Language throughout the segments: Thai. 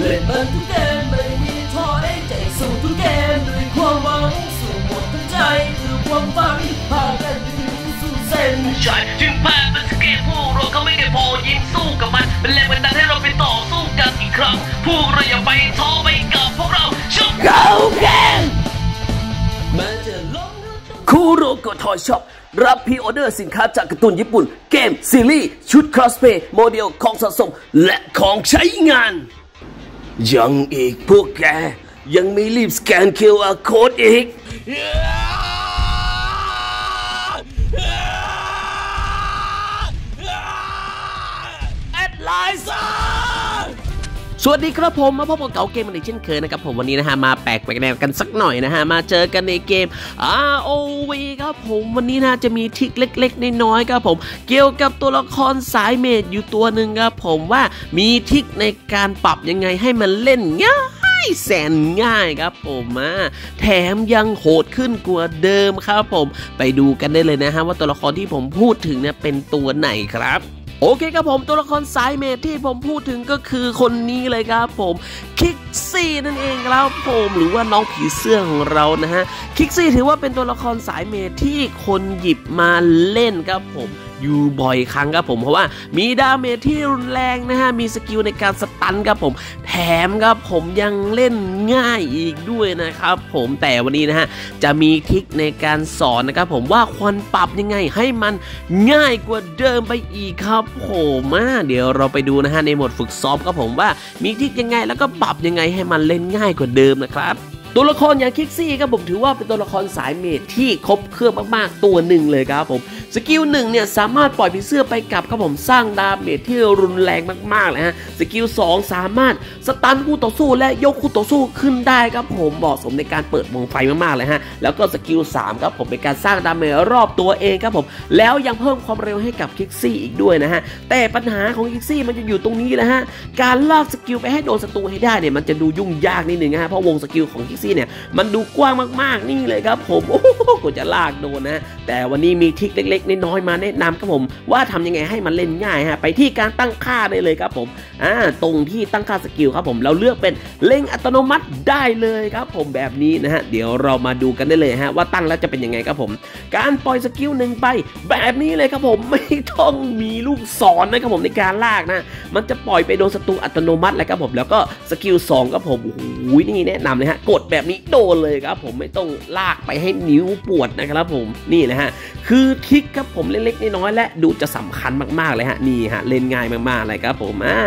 เล่นมันทุกเกมไม่มีท้อเองใจสู้ทุกเกมด้วยความหวังสู้หมดทั้งใจคือความฝันพากันถึงสู่เส้นชัยถึงแพ้เป็นสเกตพวกเราก็ไม่ได้พอยิ้มสู้กับมันเป็นแรงบันดาลให้เราไปต่อสู้กันอีกครั้งพวกเราอย่าไปท้อไปกับพวกเราชุบ Go Gang แม้จะล้มหรือต้องคูโรโกทอยช็อปรับพรีออเดอร์สินค้าจากการ์ตูนญี่ปุ่น เกม ซีรีส์ ชุดครอสเพย์โมเดลของสะสม และของใช้งาน ยังอีกพวกแก ยังไม่รีบสแกน QR Code อีก แอดไลน์ซ สวัสดีครับผมมาพบกับเก๋าเกมกันอีกเช่นเคยนะครับผมวันนี้นะฮะมาแปลกแปลกแนวกันสักหน่อยนะฮะมาเจอกันในเกม ROV ครับผมวันนี้นะจะมีทิกเล็กๆน้อยๆครับผม เกี่ยวกับตัวละครสายเมดอยู่ตัวหนึ่งครับผมว่ามีทิกในการปรับยังไงให้มันเล่นง่ายแสนง่ายครับผมแถมยังโหดขึ้นกว่าเดิมครับผม ไปดูกันได้เลยนะฮะว่าตัวละครที่ผมพูดถึงเนี่ยเป็นตัวไหนครับ โอเคครับผมตัวละครสายเมทที่ผมพูดถึงก็คือคนนี้เลยครับผมคิกซี่นั่นเองครับผมหรือว่าน้องผีเสื้อของเรานะฮะKrixi ถือว่าเป็นตัวละครสาย mage ที่คนหยิบมาเล่นครับผม อยู่บ่อยครั้งครับผมเพราะว่ามี damage ที่รุนแรงนะฮะมี skill ในการ stun ครับผม แถมครับผมยังเล่นง่ายอีกด้วยนะครับผมแต่วันนี้นะฮะจะมี trick ในการสอนนะครับผมว่าควรปรับยังไงให้มันง่ายกว่าเดิมไปอีกครับผมเดี๋ยวเราไปดูนะฮะในโหมดฝึกซ้อมครับผมว่ามี trick ยังไงแล้วก็ปรับยังไงให้มันเล่นง่ายกว่าเดิมนะครับตัวละครอย่าง Krixi ครับผมถือว่าเป็นตัวละครสาย mage ที่ครบเครื่องมากๆตัวหนึ่งเลยครับผม skill หนึ่งเนี่ยสามารถปล่อยผีเสื้อไปกลับครับผมสร้าง damage ที่รุนแรงมากๆเลยฮะ skill 2สามารถ stun คู่ต่อสู้และยกคู่ต่อสู้ขึ้นได้ครับผมเหมาะสมในการเปิดวง fight มากๆเลยฮะแล้วก็ skill 3ครับผมเป็นการสร้าง damage รอบตัวเองครับผมแล้วยังเพิ่มความเร็วให้กับ Krixi อีกด้วยนะฮะแต่ปัญหาของ Krixi มันจะอยู่ตรงนี้นะฮะการลาก skill ไปให้โดนศัตรูให้ได้เนี่ยมันจะดูยุ่งยากนิดนึงนะฮะเพราะวง skill ของ Krixi เนี่ยมันดูกว้างมากๆนี่เลยครับผมโอ้โหกว่าจะลากโดนนะแต่วันนี้มี trick เล็กน้อยๆมาแนะนำครับผม ว่าทำยังไงให้มันเล่นง่ายฮะไปที่การตั้งค่าได้เลยครับผมอ่าตรงที่ตั้งค่า skill ครับผมเราเลือกเป็นเล็งอัตโนมัติได้เลยครับผมแบบนี้นะฮะเดี๋ยวเรามาดูกันได้เลยฮะว่าตั้งแล้วจะเป็นยังไงครับผม การปล่อย skill หนึ่งไปแบบนี้เลยครับผมไม่ต้องมีลูกศรนะครับผมในการลากนะมันจะปล่อยไปโดนศัตรูอัตโนมัติเลยครับผมแล้วก็ skill 2ครับผมโอ้โหนี่แนะนำเลยฮะกดแบบนี้โดนเลยครับผมไม่ต้องลากไปให้นิ้วปวดนะครับผมนี่นะฮะคือ trick ครับผมเล็กๆน้อยๆและดูจะสำคัญมากๆเลยฮะนี่ฮะเล่นง่ายมากๆเลยครับผมอ่า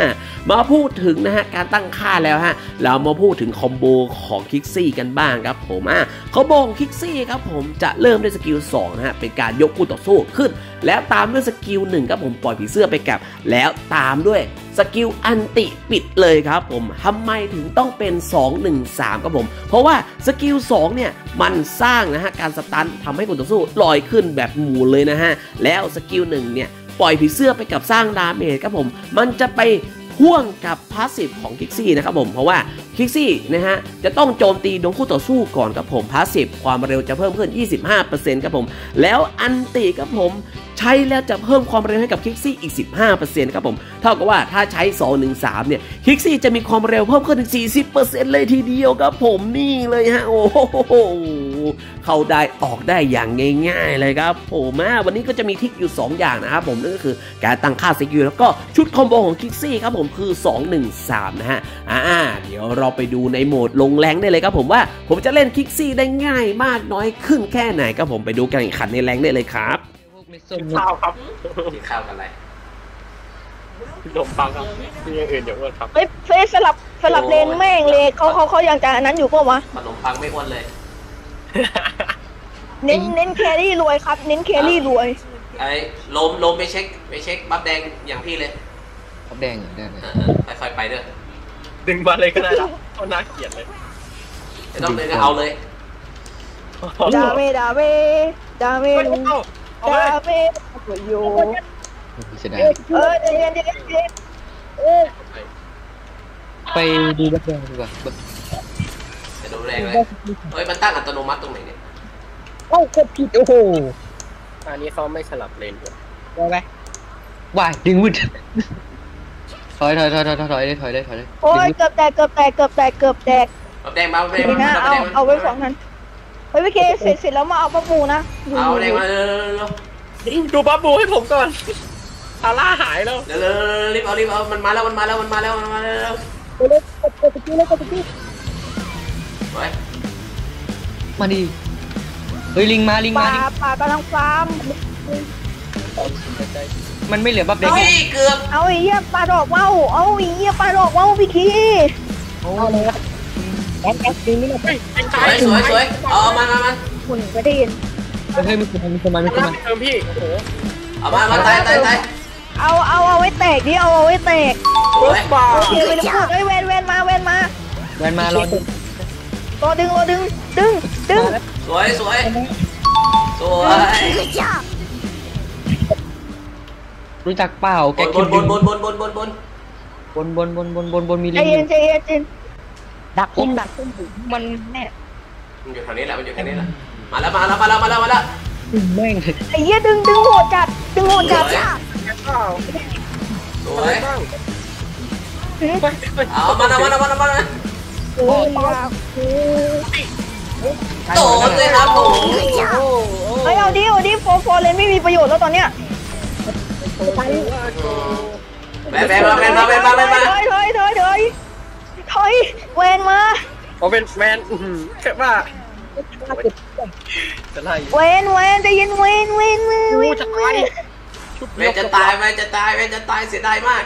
มาพูดถึงนะฮะการตั้งค่าแล้วฮะเรามาพูดถึง combo ของ Krixi กันบ้างครับผมอ่า combo ของ Krixi ครับผมจะเริ่มด้วย skill 2นะฮะเป็นการยกคู่ต่อสู้ขึ้นแล้วตามด้วย skill หนึ่งครับผมปล่อยผีเสื้อไปกลับ แล้วตามด้วย skill ulti ปิดเลยครับผมทำไมถึงต้องเป็น 2 1 3ครับผม เพราะว่า skill 2เนี่ยมันสร้างนะฮะการ stun ทำให้คู่ต่อสู้ลอยขึ้นแบบหมูเลยนะฮะแล้ว skill หนึ่งเนี่ยปล่อยผีเสื้อไปกลับสร้าง damage ครับผม มันจะไป พ่วงกับ passive ของ Krixi นะครับผม เพราะว่า Krixi นะฮะจะต้องโจมตีโดนคู่ต่อสู้ก่อนครับผม passive ความเร็วจะเพิ่มขึ้น 25%ครับผม แล้ว ulti ครับผมใช้แล้วจะเพิ่มความเร็วให้กับคิกซี่อีก 15%ครับผม เท่ากับว่าถ้าใช้ 2 1 3 เนี่ยคิกซี่จะมีความเร็วเพิ่มขึ้นถึง 40%เลยทีเดียวครับผมนี่เลยฮะโอ้โห เข้าได้ออกได้อย่างง่ายๆเลยครับผมอะวันนี้ก็จะมี trick อยู่ 2 อย่างนะครับผมนั่นก็คือการตั้งค่า skill แล้วก็ชุด combo ของคิกซี่ครับผมคือ 2 1 3 นะฮะอ่าเดี๋ยวเราไปดูในโหมดลง rank ได้เลยครับผมว่าผมจะเล่นคิกซี่ได้ง่ายมากน้อยขึ้นแค่ไหนครับผมไปดูการแข่งขันในแรงได้เลยครับข้าวครับกินข้าวกันอะไรขนมปังครับมีอย่างอื่นเดี๋ยวอ้วนครับเฮ้ยเฟซสลับสลับเลนแม่งเลยเขาเขาเขายังจะอันนั้นอยู่ปะวะขนมปังไม่อ้วนเลย เน้นเน้นแครี่รวยครับ เน้นแครี่รวยไอ้ลมลมไปเช็คไปเช็คบัฟแดงอย่างพี่เลยท็อปแดงเหรอได้ไหมเออๆค่อยๆไปเด้อดึงมาเลยก็ได้ครับเอาน่าเกลียดเลยไม่ต้องเลยก็เอาเลยดาเมดาเมดาเมเฮ้ยเอาเอาเลยดาเมโยเสียดายเออเดี๋ยวเดี๋ยวเดี๋ยวเดี๋ยวเออไปดูบัฟแดงดีกว่าบัฟจะดู แรงเลยเฮ้ยมันตั้งอัตโนมัติตรงไหนเนี่ยเอ้ากดผิดโอ้โหอันนี้เขาไม่สลับเลนด้วยได้ไหมว่ายดึงวุดถอยถอยถอยถอยถอยถอยเลยถอยเลยถอยเลยโอ้ยเกือบแตกเกือบแตกเกือบแตกเกือบแตกเอาแดงมาเอาแดงดีมานะเอาเอาแดงมาเอาไว้สองทันเฮ้ยพี่เคเสร็จเสร็จแล้วมาเอาปะปูนะอยู่เอาแดงมาเร็วดูบับบูให้ผมก่อนซาร่าหายแล้วเร็วเร็วรีบเอารีบเอามันมาแล้วมันมาแล้วมันมาแล้วมันมาแล้วเร็วๆกดกดตะกี้เลยกดตะกี้ ไปมาดิเฮ้ยลิงมาลิงปมาลาลิงปลากำลังฟาร์มมันไม่เหลือบัฟเด็กเฮ้ยเกือบเอาไอ้เหี้ยปลาดอกว่าวเอาไอ้เหี้ยปลาดอกว่าวพี่คีเอาเลยแอ๊กแอ๊กดีนี่นะเฮ้ยเป็นสตาวยยสวยสวยเอาเอามามามาคุณก็ได้ยินเฮ้ยมีคนมามีคนมามีคนซาร่ามาเติมพี่ โอ้โหเอามามาตายตายตายเอาเอาเอาไว้แตกดิเอาเอาไว้แตกสวยบ้าโอเคไปเลยพูดเอ้ยเวนเวนมาเวนมาแวนมารอดู รอดึงรอดึง ดึง ดึง สวยสวยสวยรู้จักเปล่าแกบคินวบนบนบนบนบนบนบนบนบนบนบนบนมีลิใจงอเย็นยู่ใจเย็นใจเย็นดักผมดักผมมันแน่มันอยู่แถวนี้แหละมันอยู่แถวนี้แหละมาแล้วมาแล้วมาแล้วมาแล้วมาแล้วแม่งเลยไอ้เหี้ยดึงดึงโหดจัดดึงโหดจัดสวยเปล่าสวยบ้างหือเฮ้ยเฮ้ยเอามานะมานะมานะมานะ โอ้ยโอ้โดนเลยครับผมเฮ้ยเอาดิเอาดิโฟร์โฟเลนไม่มีประโยชน์แล้วตอนเนี้ยแบนแบนมาแบนมาแบนมาแบนมาถอยถอยถอยถอยถอยเวนมาเขาเป็นแมนแค่ว่าจะไล่เวนเวนจเย็นเวนเวนเวนเวนจะตายชุบแม่จะตายแม่จะตายแม่จะตายเสียดายมาก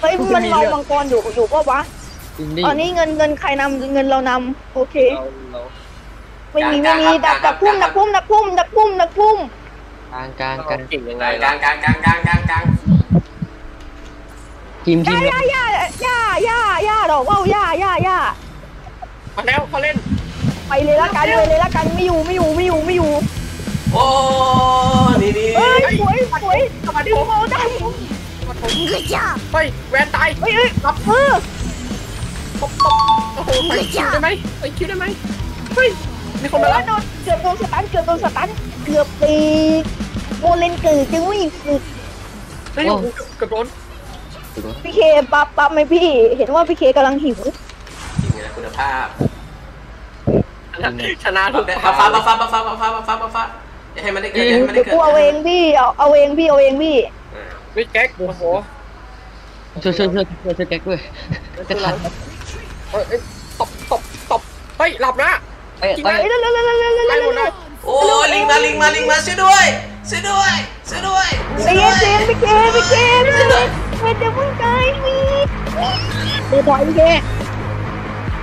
เฮ้ยมันเรามังกรอยู่อยู่ปะวะ ลิงดิตอนนี้เงินเงินใครนำเงินเรานำโอเคเราเราไม่มีไม่มีดักดักพุ่มดักพุ่มดักพุ่มดักพุ่มดักพุ่มกลางกลางกเราลางเก่งยังไงกลาล่ะงกลางกลางกลางกลางกลางทีมทีย่ามย่าย่าย่าย่าย่าดอกว่าวย่าย่าย่ามาแล้วเขาเล่น ไปเลยละกันไปเลยละกันไม่อยู่ไม่อยู่ไม่อยู่ไม่อยู่ โอ้นี่นี่เฮ้ยสวยสวยดึงโมได้เฮ้ยแวนตายเฮ้ยเฮ้ยเออ ตบตบโอ้โหไปคิวได้ไหมไปคิวได้ไหมเฮ้ยมีคนมาโอ้แล้ยวโดนเกือบโดนสตันเกือบโดนสตันเกือบปีโมเลนเกิดจึงไม่ฝึกเฮ้ยโอ้โหเกับโดนพี่เคปั๊บปั๊บไหมพี่ เห็นว่าพี่เคกำลังหิวจริงนะคุณภาพชนะทุกฟ้าฟ้าฟ้าฟ้าฟ้าฟ้าฟ้าฟ้าฟ้าฟ้าฟ้าอย่าให้มันได้เกิดอย่าให้มันได้เดี๋ยวเกิดกูเอาเองพี่เอาเอาเองพี่เอาเองพี่วิแก๊กโอ้โหช่วยช่วยช่วยช่วยช่วยแก๊กด้วยจะทัน เฮ้ยตบตบตบเฮ้ยหลับนะไปไปเฮ้ยเร็วเร็วเร็วเร็วเร็วเร็วไล่เร็หมวดเร็นะวโอ้ลิงมาลิงมาลิงมาช่วยด้วยช่วยด้วยช่วยด้วยใจเย็นใจเย็นพี่เคพี่เคพี่เคเมดจะมึงตายมีเดี๋ยวถอยพี่เค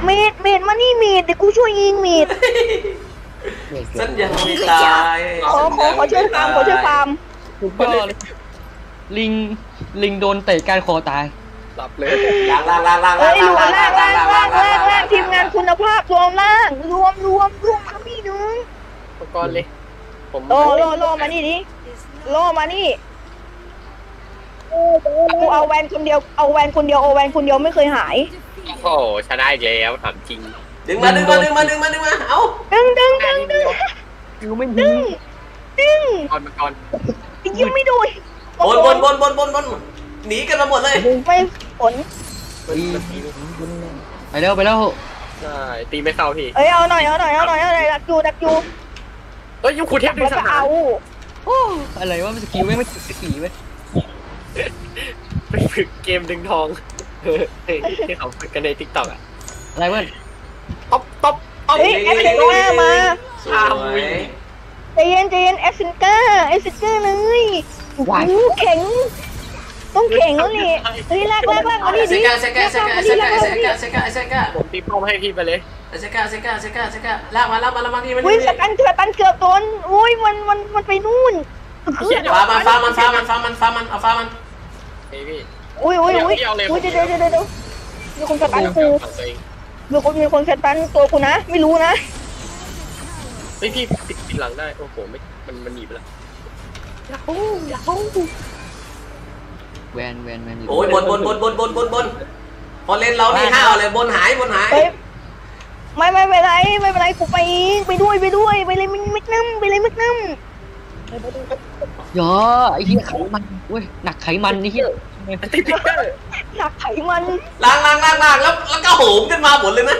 เมดเมดมานี่เมดเดี๋ยวกูช่วยยิงเมดฉันยังไม่ตายขอขอขอช่วยฟาร์มขอช่วยฟาร์มสุดยอดเลยลิงลิงโดนเตะการคอตาย หลับเลยล่างล่างล่างล่างเอ้ยรวมล่างล่างล่างล่างล่างทีมงานคุณภาพรวมล่างรวมรวมรวมครับพี่หนุ้งอุปกรณ์เลย ผมโลโลโลมานี่ดิโลมานี่กูเอาแวนคนเดียวเอาแวนคนเดียวเอาแวนคนเดียวไม่เคยหาย โอ้โหชนะอีกแล้วถามจริง ดึงมาดึงมาดึงมาดึงมาดึงมาเอาดึงดึงดึงดึงยูไม่ดึงดึงก่อนมาก่อนยังไม่โดนบนบนบนบนบนบน หนีกันมาหมดเลยไม่ผลไปแล้วไปแล้วใช่ตีไม่เข้าพี่เอ้ยเอาหน่อยเอาหน่อยเอาหน่อยเอาหน่อยดักยูดักยูเฮ้ยยูคูเทพดึแล้วงสก็นามเอาโอ้อะไรวะมันสกิลไม่ไม่สกิลเว้ยไปฝึกเกมดึงทองที่เขาฝึกกันในทิกตอกอะอะไรเว้ยตบตบตบเฮ้ยแอฟริกามาสวยใจเย็นใจเย็นแอฟริกาแอฟริกาเลยโอ้โหแข็ง ต้องแข็งแล้วนี่เฮ้ยแรกแรกแรกมาดิเซดิกาเซกาเซกาเซกาเซกาเซกาเซกาผมตีป้อมให้พี่ไปเลยเซกาเซกาเซกาเซกาลากมาลากมาลากมาที่มันอุ้ยสตันเกือบตันเกือบโดนอุ้ยมันมันมันไปนู่นฟ้ามันฟ้ามันฟ้ามันฟ้ามันฟ้ามันเอาฟ้ามันเฮ้ยพี่อุ้ยอุ้ยอุ้ยอุ้ยเดี๋ยวเดี๋ยวเดี๋ยวเดี๋ยวมีคนสตันกูฝั่งตัวเองมีคนมีคนสตันตัวกูนะ ไม่รู้นะเฮ้ยพี่ติดติดหลังได้โอ้โหไม่มันมันหนีไปแล้ว แวนแวนแวนโอ้ยบนบนบนบนบนบนบนพอเล่นเรานี่ห้าวเลยบนหายบนหาย เฮ้ยไม่ไม่เป็นไรไม่เป็นไรกูไปเองไปด้วยไปด้วยไปเลยมิกน้ำไปเลยมิกน้ำยอไอ้เหี้ยไขมันเว้ยหนักไขมันนี่เหี้ยติดติ๊กเกอร์หนักไขมันล่างล่างล่างล่างแล้วแล้วก็โหมกันมาหมดเลยนะ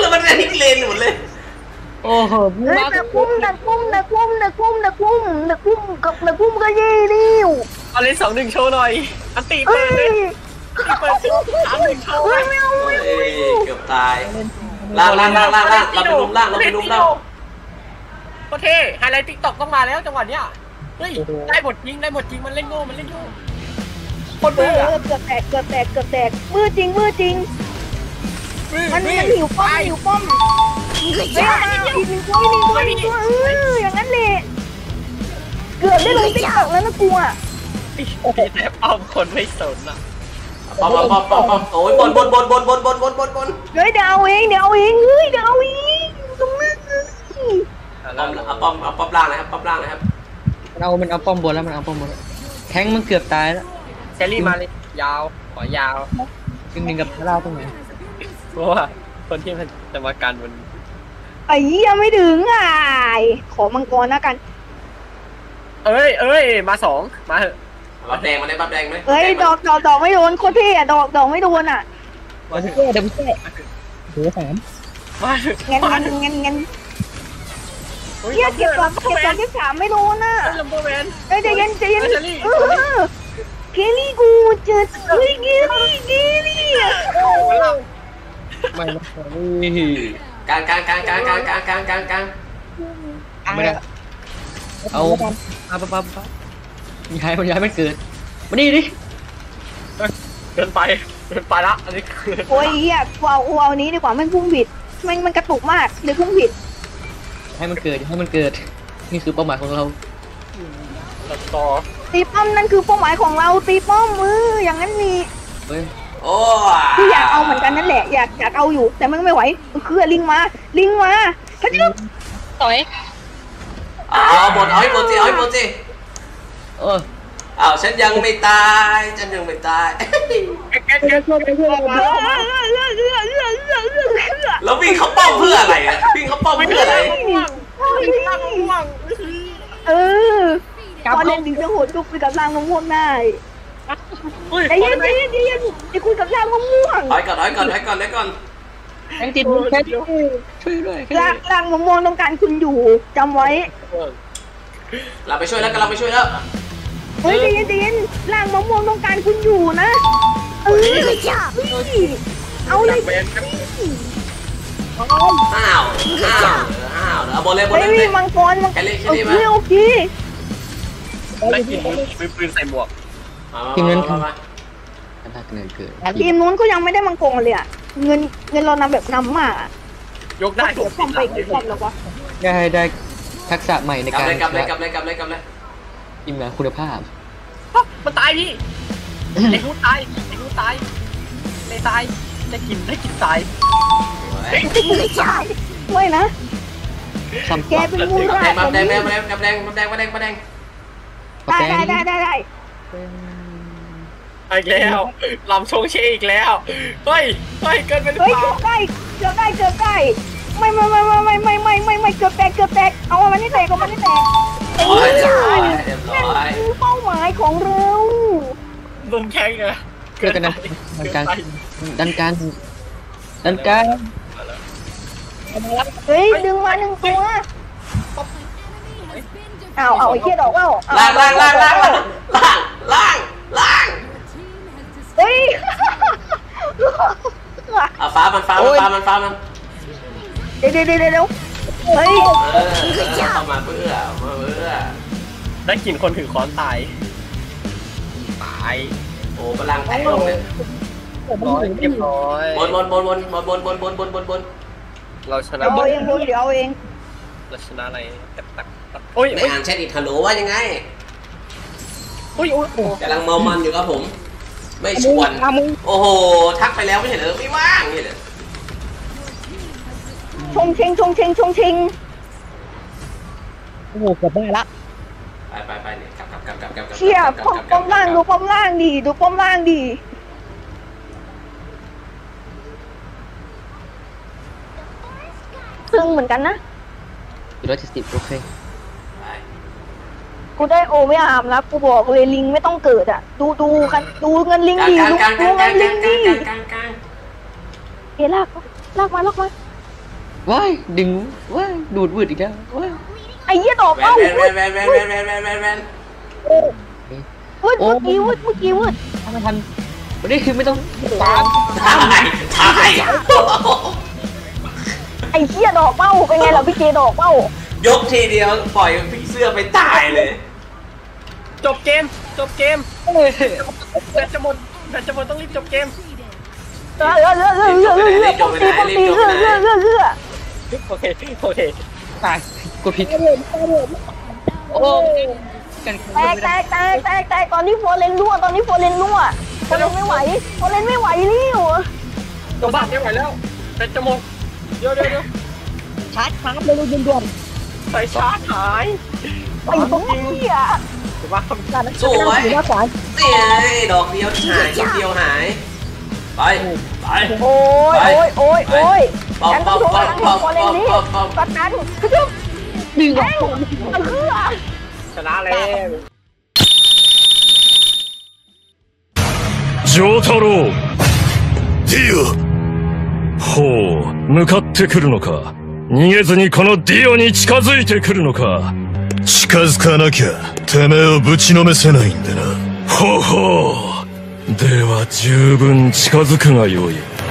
แล้วมันอันนี้เลนหมดเลย โอ้โหมึงเฮ้ยมาตะคุ่มตะคุ่มตะคุ่มตะคุ่มตะคุ่มตะคุ่มกับตะคุ่มก็เย่ริ้ว เอาเลนสองหนึ่งโชว์หน่อย อันตีเฮ้เปิดเลยยเปิดสามหนึ่งโชว์เฮ้ยไม่เอาไม่เอ้เอายเกือบตายล่างล่างล่างล่างล่างเราไปลุมล่างเราไปลุมล่างโคตรเท่ไฮไลท์ติ๊กต็อกต้องมาแล้วจังหวะเนี้ยเฮ้ยได้หมดจริงได้หมดจริงมันเล่นโง่มันเล่นโง่คนเอเบื่ออเกือบแตกเกือบแตกเกือบแตกมือจริงมือจริง มันมันหิวป้อมหิวป้อมเฮ้ยมาอีกหนึ่งตัวอีกหนึ่งตัวอีกหนึ่งตัวเอออย่างนั้นเลยเกือบได้ลงติ๊กต็อกแล้วนะกูอะ แต่ป้อมคนไม่สนอะปอมปอมปอมปอมปอมโอ้ยบนบนบนบนบนบนบนบนบนเฮ้ยเดี๋ยวเอาเองเดี๋ยวเอาเองเฮ้ยเดี๋ยวเอาเองตรงนั้นเลยปอมเอาปอมเอาปอมล่างนะครับปอมล่างนะครับมันเอามันเอาป้อมบนแล้วมันเอาป้อมบนแล้วแทงมันเกือบตายแล้วแคลรี่มาเลยยาวขอยาวจริงๆกับเราตรงไหนเพราะว่าคนที่มันจะมากันมันไอ้เหี้ยไม่ถึงอะขอมังกรนะกัน เอ้ยเอ้ยมาสองมาเถอะ บับแดงมาได้บับแดงไหมเฮ้ยดอกดอกดอกไม่โดนโคตรเท่อะดอกดอกไม่โดนอะมาเช่เดี๋ยวไปเช่โหสามมาเถอะงั้นมางั้นเถอะงั้นงั้นฮ้เหี้ยเก็บก่อนเก็บก่อนเก็บสามไม่โดนอะลัมเบอร์แมนเฮ้ยใจเย็นใจเย็นเฮ้ยเชอรี่เออเกลี่กูเจอเฮ้ยเกลี่เกลี่อะโอ้ไม่ไม่ไม่กลางกลางกลางกลางกลางกลางกลางกลางกลางไม่ได้เอาปั๊บปั๊บปั๊บ ปั๊บย้ายมันย้ายมันเกิดมานี่ดิเกินไปเกินไปละอันนี้คือโอ้ยเหี้ยกูเอากูเอานี้ดีกว่ามันพุ่งผิดมันมันกระตุกมากเลยพุ่งผิดให้มันเกิดให้มันเกิด นี่คือเป้าหมายของเราตัดต่อตีป้อมนั่นคือเป้าหมายของเราตีป้อมมืออย่างนั้นมีเฮ้ยโอ้คืออยากเอาเหมือนกันนั่นแหละอยากอยากเอาอยู่ แต่มันไม่ไหวคือลิงมาลิงมาเขาจะต่อยเอาบนเอาให้บนสิเอาให้บนสิ เอออ้าฉันยังไม่ตายฉันยังไม่ตาย แกาล้ววิ่งเขาป้อาเพื่ออะไรอะวิ่งเขาป้อาเพื่ออะไรเออตอนเล่นถึงจะโหดลุกไปกับร่างมะม่วงได้ไอ้ยันไอ้ยันไอ้ย็นจะคุยกับร่างมะม่วงไอ้ก่อนไอ้ก่อนไอ้ก่อนไอ้ก่อนแองจิตช่วยด้วยร่างร่างมะม่วงต้องการคุณอยู่จำไว้ เราไปช่วยแล้วกันเราไปช่วยแล้วเฮ้ยใจเย็นใจเย็นร่างมะม่วงต้องการคุณอยู่นะเออเอาเลยเวนอ้าวอ้าวอ้าวเอาบอลเลยบอลเฮ้เลยยมังกรมังแคลรี่แคลโอรี่เคมาโอเคได้กินปืนปืนใส่หมวกทีมนั้นมาถ้าเกินเกิดทีมนู้นก็ยังไม่ได้มังกรเลยอะเงินเงินเรานำแบบนำมากอะยกได้เสียความไปกี่รอบแล้ววะได้ได้ ทักษะใหม่ในกลับการเลยกลับเลยกลับเลยกลับเลยกลับเลยทีมงานคุณภาพมันตายพี่ไอ้ฮูตายไอ้ฮูตายเลยตายได้กินได้กินตายไม่นะคำแกเป็นผู้กลับร้าแดยงมาแดงมาแดงมาแดงมาแดงมาแดงมาแดงได้ได้ได้ได้ได้อีกแล้วลำชงเชอีกแล้ว เฮ้ย เฮ้ย เกินไปหรือเฮ้ยเปเกืล่าอบได้เกือบได้เกือบได้ ไม่ไม่ไม่ไม่ไม่ไม่ไม่ไม่ไม่เกือบแตกเกือบแตกเอามันนี่แตกเอามันนี่แตกโอ้ยเรียบร้อยเรียบร้อยคือเป้าหมายของเราบุมแข้งเลยเพื่อกันนะดันการดันการดันการเฮ้ยดึงมาหนึ่งตัวเอาเอาไอ้เหี้ยดอกเอาล่างล่างล่างล่างล่างล่างล่างล่างเฮ้ยอะฟ้ามันฟ้ามันฟ้ามันฟ้ามัน เดี๋ยวเดี๋ยวเดี๋ยวเดี๋ยวเฮ้ยเออเข้ามาเพื่อมาเพื่อได้กลิ่นคนถือค้อนตายตายโอ้พลังแตกลงเลยร้อยเรียบร้อยบนบนบนบนบนบนบนบนบนบนบนเราชนะเอาเองเดี๋ยวเอาเองเราชนะอะไรตับตับตับโอ้ยในโอ้ยอ่านแชทอีกฮัลโหลว่ายังไงโอ้ยโอ้ยโอ้ยกำลังเมามันอยู่ครับผม ไม่ชวนโอ้โหทักไปแล้วไม่เห็นเหรอไม่ว่างไม่เห็นเหรอ ชงเชงชงเชงชงเชงโอ้โหกลับได้ละไปไปไปเนี่ยกลับกลับกลับกลับกลับกลับเชี่ยกลับป้อมกลับกป้ลัอบมล่างดูป้อมล่างดีดูป้อมล่างดีซึ่งเหมือนกันนะร้อยเจ็ดสิบโอเคไปโกกูได้โอไม่อามแล้วกูบอกเลยลิงไม่ต้องเกิดอะ ดูดูกันดูเงินลิงกลางดีกลางดูกลางกดูลางกเงิลางนกลิลางงกดีลางกลางกลางเฮ้ยลากลากมาลากมา ว้ายดึงว้ายดูดวืดอีกแล้วว้ายไอ้เหี้ยดอกแวเอ้านแววืดนแวนแวนแวนแวนแวนแวนแวนวืดเมื่อกี้วืดเมื่อกี้วืดทำไม่ทันวันนี้คือไม่ต้องตายตายไอ้เหี้ยดอกเป้าเป็นไงล่ะพี่เจดอกเป้ายกทีเดียวปล่อยผีเสื้อไปตายเลย จบเกม จบเกมแบตจะหมดแบตจะหมดต้องรีบจบเกม เออเออเออเออเออเออเออป้อมตีป้อมตีเออเออเออเออ โอเคโอเคตายกดผิดโอ้กันแตกแตกแตกแตกแตกตอนนี้โฟเลนรั่วตอนนี้โฟเลนรั่วโฟเลนไม่ไหวโฟเลนไม่ไหวแล้วตัวบ้านไม่ไหวแล้วแบตจะหมดเดี๋ยวเดี๋ยวเดี๋ยวชาร์จชาร์จเลยด่วนใส่ชาร์จหายๆไอ้พวกเหี้ยตัวบ้านสวยถือว่าขวานเนี่ยดอกเดียวหายทีเดียวหายไปไปโอ้ยโอ้ยโอ้ยโอ้ยปอม ฉัน ป ต้ อ อง ม โทร ปอม หา ปอม โฟ ป เล อน ม นี้ ปอมปอมปอม กัดนั้นกระจุบดึงแม่งไอ้เหี้ย ชนะแล้ว 丈太郎ディオほう向かってくるのか逃げずにこのディオに近づいてくるのか近づかなきゃてめえをぶちのめせないんでなほうほうでは十分近づくがよい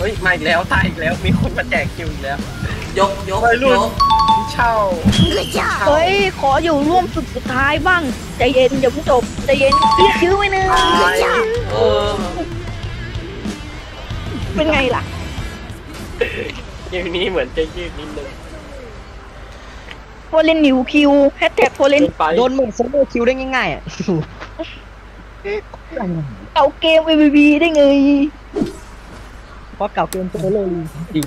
เฮ้ยมาอีกแล้วตายอีกแล้วมีคนมาแจกคิวอีกแล้ว ยกยกไปรุ่ยนกเช่าเฮ้ยขออยู่ร่วมสุดสุดท้ายบ้างใจเย็นอย่าเพิ่งจบใจเย็นเรียกชื่อไว้หนึ่งเออเป็นไงล่ะเกมนี้เหมือนจะยืดนิดนึงโฟเลนนิวคิวแฮชแท็กโฟเลนไปโดนหมดโซโล่คิวได้ง่ายๆอะเอาเกม MVP ได้ไง เพราะเก่าเกินโซโล่จริง